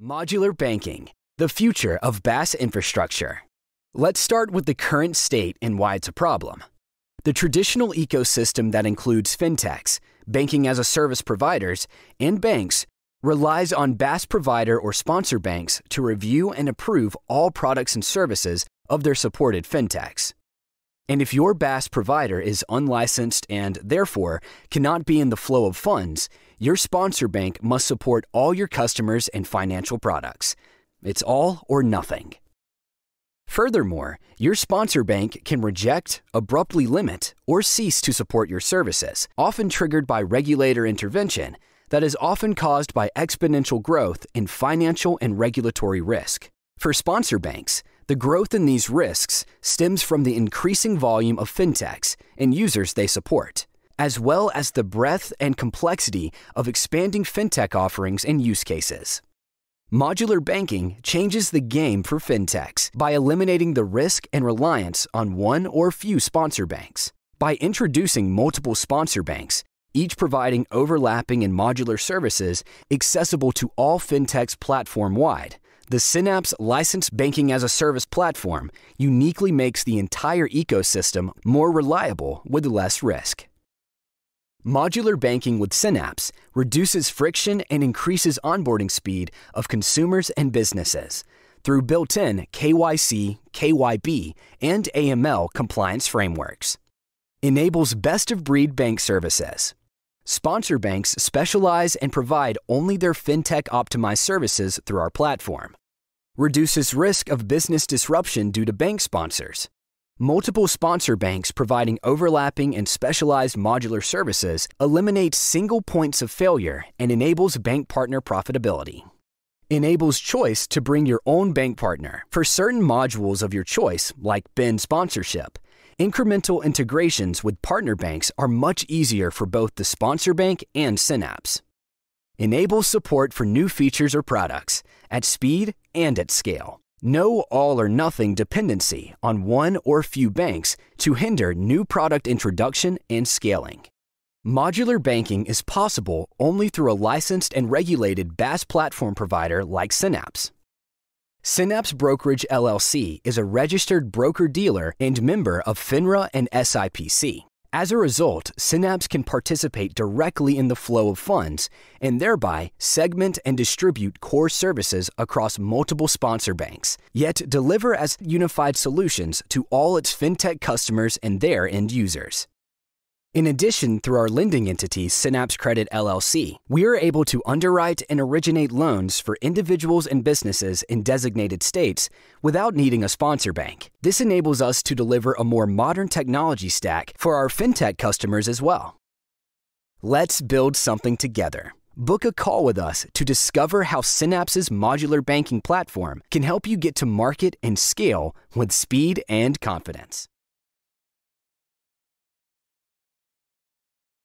Modular banking, the future of BaaS infrastructure. Let's start with the current state and why it's a problem. The traditional ecosystem that includes fintechs, banking as a service providers, and banks relies on BaaS provider or sponsor banks to review and approve all products and services of their supported fintechs. And if your BaaS provider is unlicensed and, therefore, cannot be in the flow of funds, your sponsor bank must support all your customers and financial products. It's all or nothing. Furthermore, your sponsor bank can reject, abruptly limit, or cease to support your services, often triggered by regulator intervention that is often caused by exponential growth in financial and regulatory risk. For sponsor banks, the growth in these risks stems from the increasing volume of fintechs and users they support, as well as the breadth and complexity of expanding fintech offerings and use cases. Modular banking changes the game for fintechs by eliminating the risk and reliance on one or few sponsor banks. By introducing multiple sponsor banks, each providing overlapping and modular services accessible to all fintechs platform wide, the Synapse Licensed Banking as a Service platform uniquely makes the entire ecosystem more reliable with less risk. Modular banking with Synapse reduces friction and increases onboarding speed of consumers and businesses through built in KYC, KYB, and AML compliance frameworks. Enables best of breed bank services. Sponsor banks specialize and provide only their fintech optimized services through our platform reduces risk of business disruption due to bank sponsors. Multiple sponsor banks providing overlapping and specialized modular services eliminates single points of failure and enables bank partner profitability. Enables choice to bring your own bank partner for certain modules of your choice, like BIN sponsorship. Incremental integrations with partner banks are much easier for both the sponsor bank and Synapse. Enable support for new features or products at speed and at scale. No all or nothing dependency on one or few banks to hinder new product introduction and scaling. Modular banking is possible only through a licensed and regulated BaaS platform provider like Synapse. Synapse Brokerage LLC is a registered broker dealer and member of FINRA and SIPC. As a result, Synapse can participate directly in the flow of funds and thereby segment and distribute core services across multiple sponsor banks, yet deliver as unified solutions to all its fintech customers and their end users. In addition, through our lending entity, Synapse Credit LLC, we are able to underwrite and originate loans for individuals and businesses in designated states without needing a sponsor bank. This enables us to deliver a more modern technology stack for our fintech customers as well. Let's build something together. Book a call with us to discover how Synapse's modular banking platform can help you get to market and scale with speed and confidence.